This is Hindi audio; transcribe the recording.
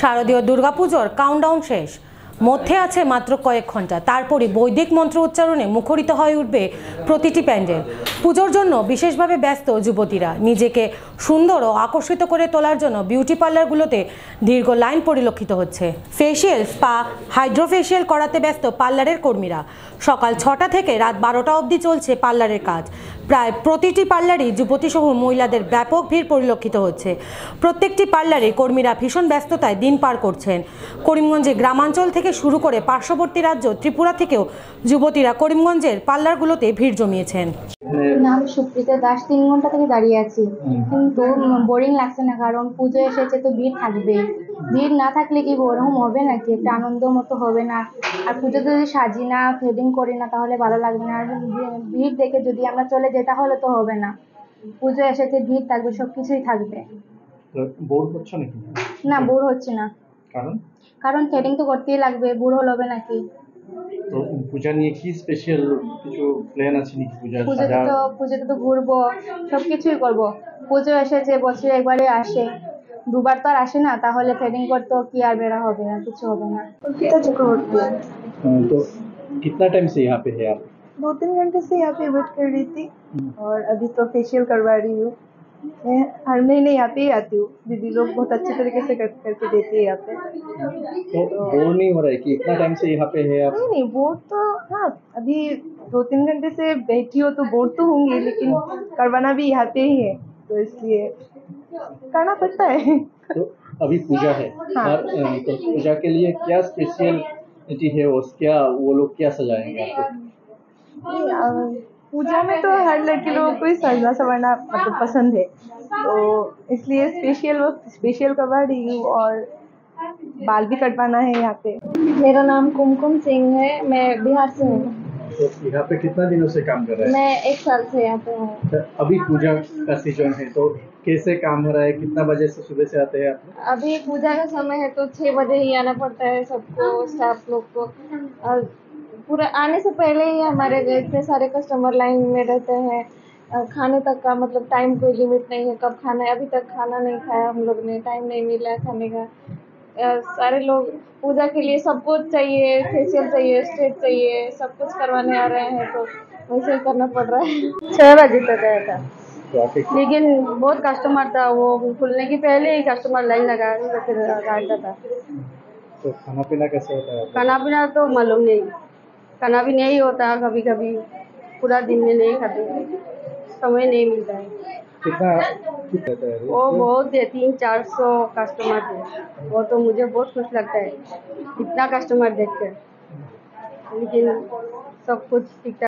শারদীয় দুর্গাপুজোর কাউন্টডাউন শেষ। মধ্যে আছে মাত্র কয়েক ঘণ্টা। তারপরে বৈদিক মন্ত্র উচ্চারণে মুখরিত হয়ে উঠবে প্রতিটি প্যান্ডেল। পুজোর জন্য বিশেষভাবে ব্যস্ত যুবতীরা। নিজেকে সুন্দর ও আকর্ষিত করে তোলার জন্য বিউটি পার্লারগুলোতে দীর্ঘ লাইন পরিলক্ষিত হচ্ছে। ফেসিয়াল, স্পা হাইড্রোফেশিয়াল করাতে ব্যস্ত পার্লারের কর্মীরা। সকাল ছটা থেকে রাত বারোটা অবধি চলছে পার্লারের কাজ। প্রায় প্রতিটি পার্লারই যুবতীসহ মহিলাদের ব্যাপক ভিড় পরিলক্ষিত হচ্ছে। প্রত্যেকটি পার্লারে কর্মীরা ভীষণ ব্যস্ততায় দিন পার করছেন। করিমগঞ্জে গ্রামাঞ্চল থেকে শুরু করে পার্শ্ববর্তী রাজ্য ত্রিপুরা থেকেও যুবতীরা করিমগঞ্জের পার্লারগুলোতে ভিড় জমিয়েছেন। নাম সুপ্রিতা দাস তিন ঘণ্টা থেকে দাঁড়িয়ে আছি। কিন্তু বোরিং লাগছে না কারণ পুজো এসেছে তো ভিড় থাকবে। ভিড় না থাকলে কি ওরকম হবে নাকি? একটা আনন্দ মতো হবে না। আর পুজোতে যদি সাজি না থ্রেডিং করি না তাহলে ভালো লাগবে না। আর ভিড় দেখে যদি আমরা চলে যাই তাহলে তো হবে না। পুজো এসেছে ভিড় থাকবে সব কিছুই থাকবে। বোর হচ্ছে নাকি? না বোর হচ্ছে না। কারণ কারণ থ্রেডিং তো করতেই লাগবে বুড়ো হলে হবে নাকি তো পূজা নিয়ে কি স্পেশাল কিছু প্ল্যান আছে নাকি পূজার পুজোতে সাজা তো পুজোতে তো ঘুরবো সব কিছুই করবো পুজো এসেছে বছরে একবারে আসে দুবার তো আর আসে না তাহলে থ্রেডিং করতেও কি আর বেরা হবে না কিছু হবে না अंकिता चक्रवर्ती अं, तो कितना टाइम से यहाँ पे है आप दो तीन घंटे से यहाँ पे वेट कर रही थी और अभी तो फेशियल करवा रही हूँ मैं हर महीने यहाँ पे ही आती हूँ। दीदी लोग बहुत अच्छे तरीके से कर करके देती है यहाँ पे। तो बोर नहीं हो रहा है कि इतना टाइम से यहाँ पे है आप? नहीं नहीं बोर तो हाँ अभी दो तीन घंटे से बैठी हो तो बोर तो होंगी लेकिन करवाना भी यहाँ पे ही है तो इसलिए करना पड़ता है। तो अभी पूजा है। हाँ। तो पूजा के लिए क्या स्पेशलिटी है और क्या वो लोग क्या सजाएँगे आपको? पूजा में तो हर लड़की लोगों को ही सजना संवरना मतलब पसंद है। तो इसलिए स्पेशल वो स्पेशल करवा रही हूँ और बाल भी कटवाना है यहाँ पे। मेरा नाम कुमकुम सिंह है मैं बिहार से हूँ। तो यहाँ पे कितना दिनों से काम कर रहे हैं? मैं एक साल से यहाँ पे हूँ। तो अभी पूजा का सीज़न है तो कैसे काम हो रहा है? कितना बजे से सुबह से आते हैं आप? अभी पूजा का समय है तो छः बजे ही आना पड़ता है सबको स्टाफ लोग को। और पूरा आने से पहले ही हमारे इतने सारे कस्टमर लाइन में रहते हैं। खाने तक का मतलब टाइम कोई लिमिट नहीं है कब खाना है। अभी तक खाना नहीं खाया हम लोग ने टाइम नहीं मिला है खाने का। सारे लोग पूजा के लिए सब कुछ चाहिए फेशियल चाहिए स्ट्रेट चाहिए सब कुछ करवाने आ रहे हैं तो वैसे ही करना पड़ रहा है। छः बजे तक गया था। लेकिन बहुत कस्टमर था वो खुलने के पहले ही कस्टमर लाइन लगा फिर था। तो खाना पीना कैसे होता है? खाना पीना तो मालूम नहीं। खाना भी नहीं होता कभी कभी पूरा दिन में नहीं खाते समय नहीं मिलता है। कितना वो बहुत है तीन चार सौ कस्टमर थे। वो तो मुझे बहुत खुश लगता है। इतना कस्टमर देख कर लेकिन सब कुछ ठाक